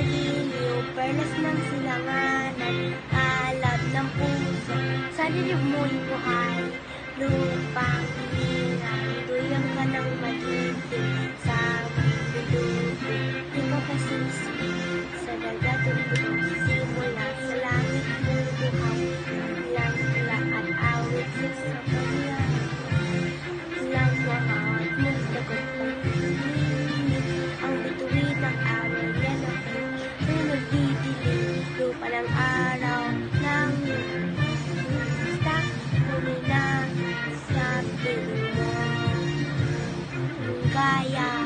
Baliw, perlas ng silangan at alab ng puso. Sa lilig mo'y buhay. 哎呀。